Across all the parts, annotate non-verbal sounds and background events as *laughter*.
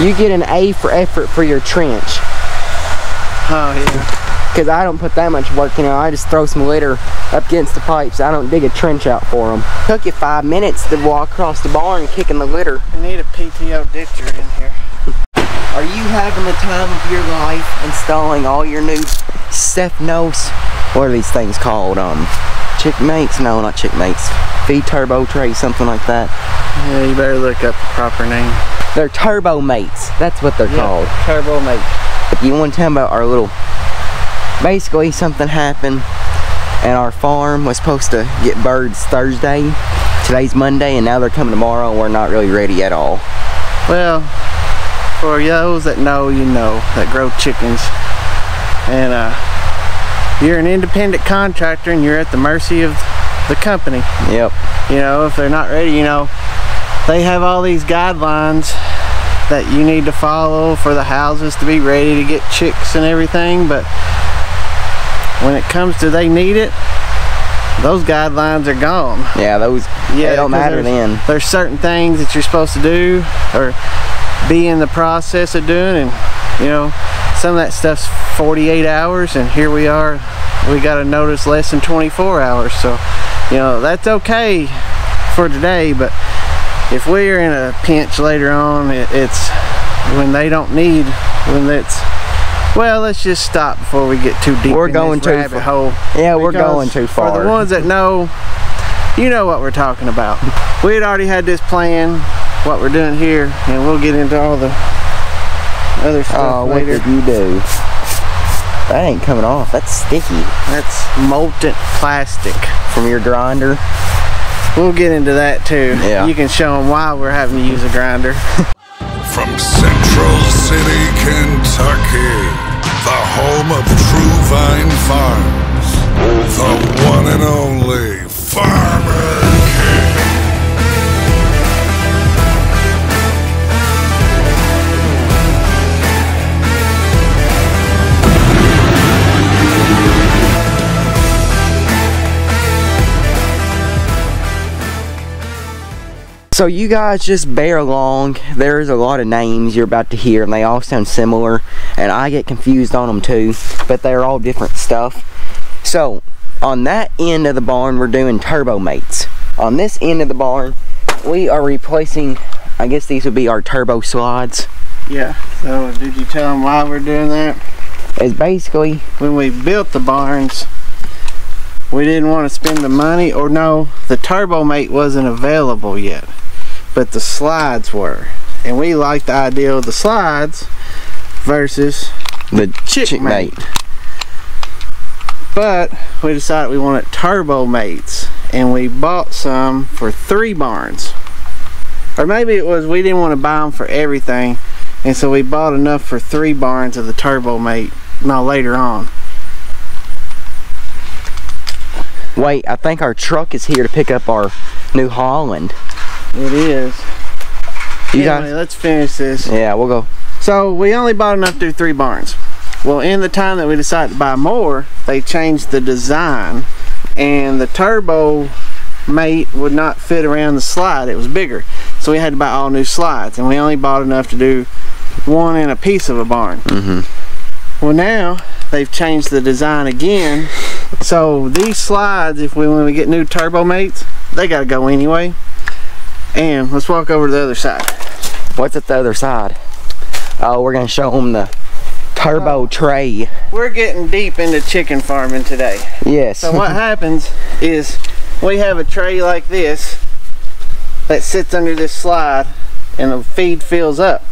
You get an A for effort for your trench. Oh yeah. Because I don't put that much work in it. I just throw some litter up against the pipes. I don't dig a trench out for them. Took you five minutes to walk across the barn kicking the litter. I need a PTO ditcher in here. *laughs* Are you having the time of your life installing all your new Sephnos? What are these things called? Um, chick mates? No, not chick mates. Feed turbo tray, something like that. Yeah, you better look up the proper name. They're turbo mates. That's what they're called. Turbo Mates. If you want to tell about our little, basically something happened and our farm was supposed to get birds Thursday. Today's Monday and now they're coming tomorrow and we're not really ready at all. Well, for those that know, you know, that grow chickens, and uh, you're an independent contractor and you're at the mercy of the company. Yep. You know, if they're not ready, you know, they have all these guidelines that you need to follow for the houses to be ready to get chicks and everything, but when it comes to they need it, those guidelines are gone. Yeah, those Yeah, they don't matter there's, then. There's certain things that you're supposed to do or be in the process of doing and you know, some of that stuff's 48 hours and here we are, we got a notice less than 24 hours. So, you know, that's okay for today, but if we're in a pinch later on, it, it's when they don't need, when it's, well, let's just stop before we get too deep We're in going too rabbit hole. Yeah, we're going too far. For the ones that know, you know what we're talking about. We had already had this plan, what we're doing here, and we'll get into all the other oh, stuff Oh, what later. did you do? That ain't coming off. That's sticky That's molten plastic. from your grinder. We'll get into that too. Yeah. You can show them why we're having to use a grinder. *laughs* From Central City, Kentucky, the home of True Vine Farms, the one and only Farmer So you guys just bear along. There's a lot of names you're about to hear and they all sound similar and I get confused on them too, but they're all different stuff. So on that end of the barn we're doing turbo mates. On this end of the barn we are replacing I guess these would be our turbo slides. Yeah. So did you tell them why we're doing that? It's basically When we built the barns, we didn't want to spend the money, or no, the turbo mate wasn't available yet, but the slides were, and we liked the idea of the slides versus the chick, chick mate. mate. But we decided we wanted turbo mates, and we bought some for three barns. Or maybe it was we didn't want to buy them for everything, and so we bought enough for three barns of the turbo mate. No, later on. Wait, I think our truck is here to pick up our New Holland. It is. You anyway, guys? let's finish this. Yeah, we'll go. So we only bought enough to do three barns. Well, in the time that we decided to buy more, they changed the design, and the turbo mate would not fit around the slide. It was bigger, so we had to buy all new slides, and we only bought enough to do one and a piece of a barn. Mm-hmm. Well, now they've changed the design again, so these slides, if we when we get new turbo mates, they got to go anyway. And let's walk over to the other side. What's at the other side? Oh, we're gonna show them the turbo oh. tray. We're getting deep into chicken farming today. Yes. So what *laughs* happens is we have a tray like this that sits under this slide and the feed fills up.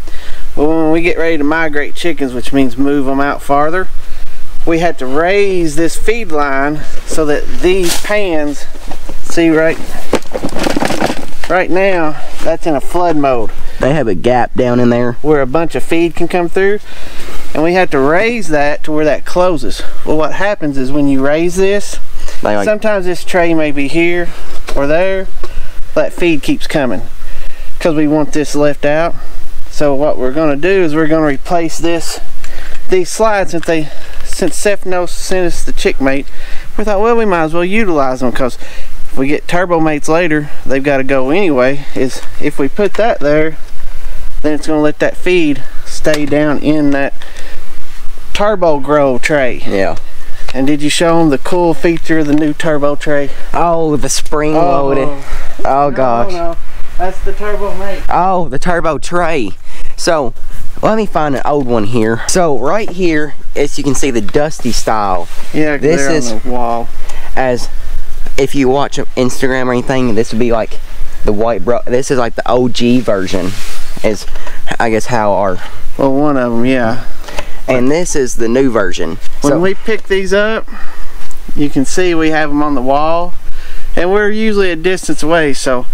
Well, when we get ready to migrate chickens, which means move them out farther, we had to raise this feed line so that these pans, see right, right now, that's in a flood mode. They have a gap down in there. where a bunch of feed can come through and we have to raise that to where that closes. Well what happens is when you raise this like sometimes this tray may be here or there that feed keeps coming because we want this left out. So what we're going to do is we're going to replace this these slides since they since Sephnos sent us the chick mate we thought well we might as well utilize them because if we get turbo mates later they've got to go anyway is if we put that there then it's going to let that feed stay down in that turbo grow tray. Yeah. And did you show them the cool feature of the new turbo tray? Oh, the spring loaded. Oh gosh. No, no, that's the turbo mate. Oh, the turbo tray. So, let me find an old one here. So, right here, as you can see, the dusty style. Yeah, This is- is on the wall. As if you watch Instagram or anything, this would be like the white bro. This is like the OG version. Is I guess how our Well, one of them, yeah. and this is the new version. When So we pick these up, you can see we have them on the wall, and we're usually a distance away. So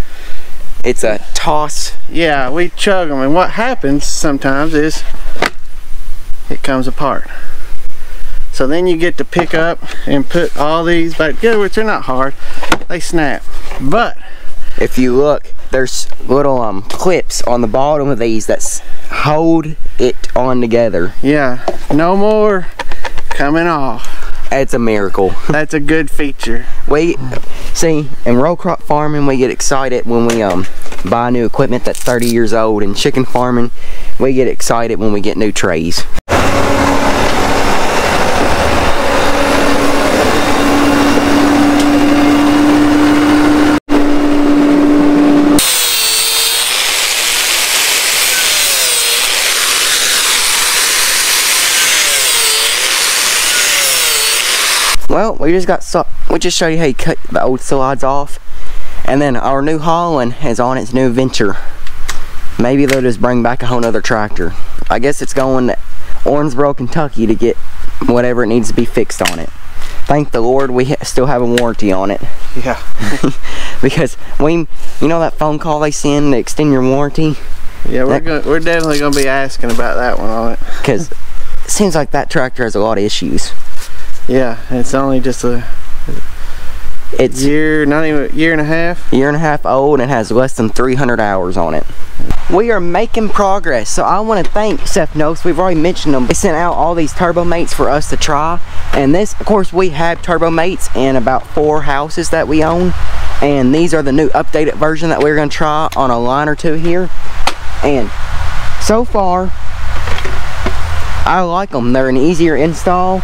it's a toss. yeah, we chug them, and what happens sometimes is it comes apart. So then you get to pick up and put all these back together, which are not hard. They snap, but If you look, there's little um clips on the bottom of these that hold it on together. yeah, no more coming off. It's a miracle. *laughs* That's a good feature. We see in row crop farming we get excited when we um buy new equipment that's 30 years old. In chicken farming, we get excited when we get new trays. Well, we just got so we just showed you how you cut the old slides off, and then our new Holland is on its new venture. Maybe they'll just bring back a whole nother tractor. I guess it's going to Owensboro, Kentucky to get whatever it needs to be fixed on it. Thank the Lord we ha still have a warranty on it Yeah. *laughs* because we, you know that phone call they send to extend your warranty, Yeah, we're That- going we're definitely gonna be asking about that one on it. *laughs* because it seems like that tractor has a lot of issues. Yeah, it's only just a It's year, not even year and a half. year and a half old and it has less than 300 hours on it. We are making progress, so I want to thank Sephnos. We've already mentioned them. They sent out all these turbo mates for us to try, and this, of course, we have turbo mates in about four houses that we own, and these are the new updated version that we're going to try on a line or two here. And so far, I like them. They're an easier install,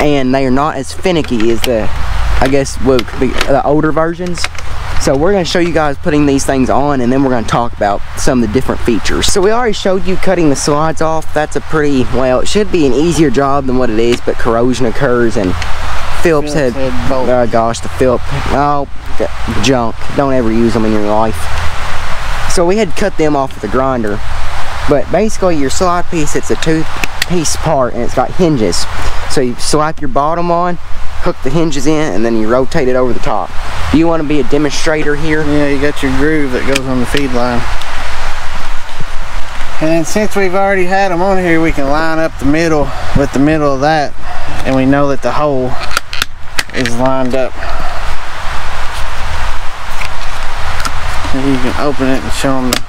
and they are not as finicky as the, I guess, would be the older versions. So we're going to show you guys putting these things on and then we're going to talk about some of the different features. So we already showed you cutting the slides off. That's a pretty, well, it should be an easier job than what it is, but corrosion occurs and Phillips, Phillips oh gosh, the Phillips, oh, junk. Don't ever use them in your life. So we had cut them off with a grinder. But basically your slide piece, it's a two piece part and it's got hinges. So you slap your bottom on, hook the hinges in, and then you rotate it over the top. You want to be a demonstrator here? Yeah, you got your groove that goes on the feed line. And since we've already had them on here, we can line up the middle with the middle of that, and we know that the hole is lined up. And you can open it and show them the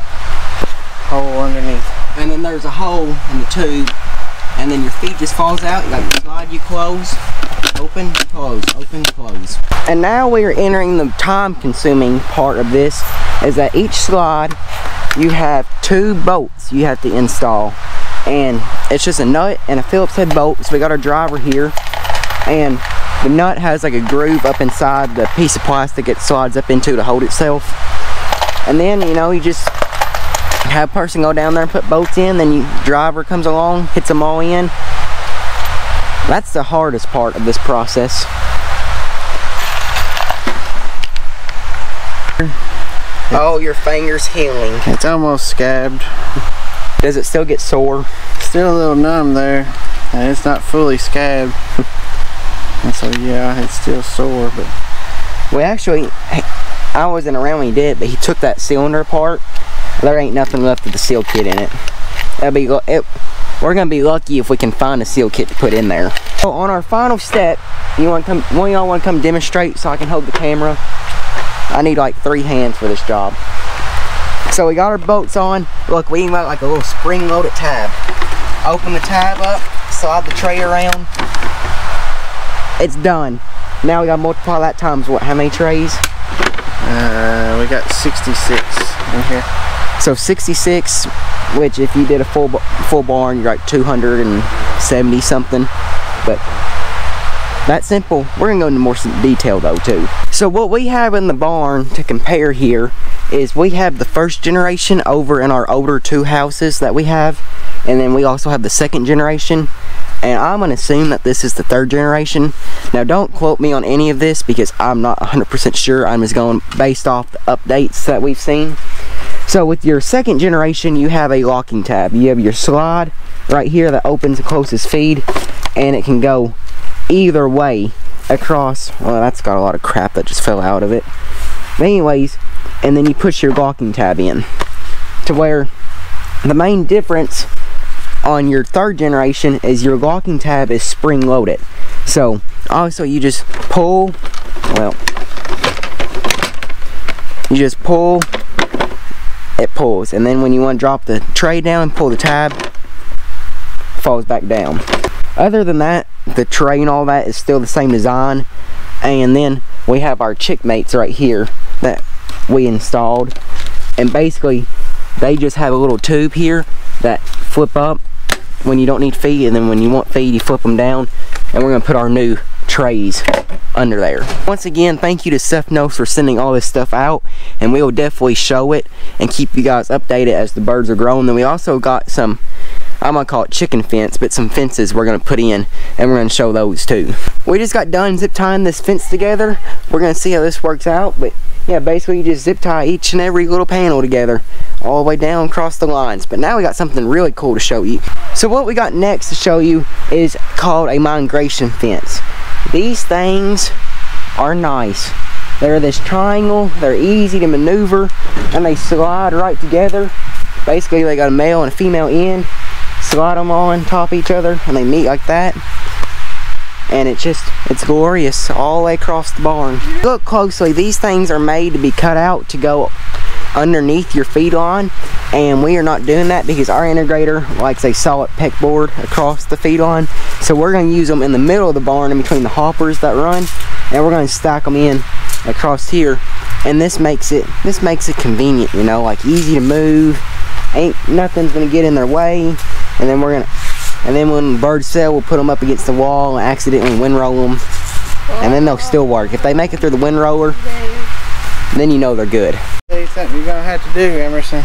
hole underneath. And then there's a hole in the tube, and then your feet just falls out. You got slide, you close, open, close, open, close. And now we are entering the time-consuming part of this, is that each slide you have two bolts you have to install, and it's just a nut and a Phillips head bolt. So we got our driver here, and the nut has like a groove up inside the piece of plastic it slides up into to hold itself. And then you know you just have a person go down there and put bolts in, then you driver comes along, hits them all in. That's the hardest part of this process. Oh, your finger's healing. It's almost scabbed. Does it still get sore? Still a little numb there, and it's not fully scabbed. and so yeah, it's still sore, but We actually, I wasn't around when he did, it, but he took that cylinder apart. There ain't nothing left of the seal kit in it. That'll be, it, we're gonna be lucky if we can find a seal kit to put in there. So on our final step, you want come, one y'all want to come demonstrate so I can hold the camera. I need like three hands for this job. So we got our bolts on. Look, we got like a little spring-loaded tab. Open the tab up, slide the tray around. It's done. Now we gotta multiply that times what? How many trays? uh, we got 66 in here. So 66, which if you did a full full barn, you're like 270 something. But that simple. We're gonna go into more detail though too. So what we have in the barn to compare here is we have the first generation over in our older two houses that we have. And then we also have the second generation and I'm gonna assume that this is the third generation. Now don't quote me on any of this because I'm not 100% sure. I'm just going based off the updates that we've seen. So with your second generation, you have a locking tab. You have your slide right here that opens and closes feed and it can go either way across. Well, that's got a lot of crap that just fell out of it. But anyways, and then you push your locking tab in to where the main difference on your third generation is your locking tab is spring loaded. So also you just pull, well, you just pull, it pulls. And then when you want to drop the tray down and pull the tab, falls back down. Other than that, the tray and all that is still the same design. And then we have our chick mates right here that we installed. And basically, they just have a little tube here that flip up when you don't need feed and then when you want feed you flip them down and we're gonna put our new trays under there. Once again, thank you to Sephnos for sending all this stuff out and we will definitely show it and keep you guys updated as the birds are growing. Then we also got some, I'm gonna call it chicken fence, but some fences we're gonna put in and we're gonna show those too. We just got done zip tying this fence together. We're gonna see how this works out, but yeah, basically you just zip tie each and every little panel together all the way down across the lines. But now we got something really cool to show you. So what we got next to show you is called a migration fence. These things are nice. They're this triangle, they're easy to maneuver, and they slide right together. Basically, they got a male and a female end, slide them on top of each other, and they meet like that. And it just it's glorious all the way across the barn. Look closely. These things are made to be cut out to go underneath your feed line and we are not doing that because our integrator likes a solid pegboard across the feed line so we're to use them in the middle of the barn in between the hoppers that run and we're to stack them in across here and this makes it this makes it convenient you know like easy to move ain't nothing's gonna get in their way and then we're gonna and then when birds sell, we'll put them up against the wall and accidentally windrow them. And then they'll still work. If they make it through the windrower, then you know they're good. Tell you something you're gonna have to do, Emerson.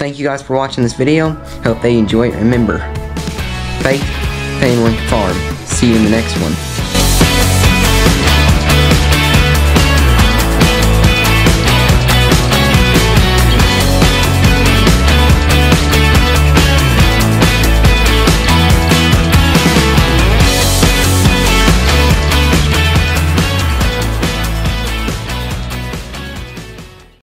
Thank you guys for watching this video. Hope they enjoy it. Remember, faith, family, farm. See you in the next one.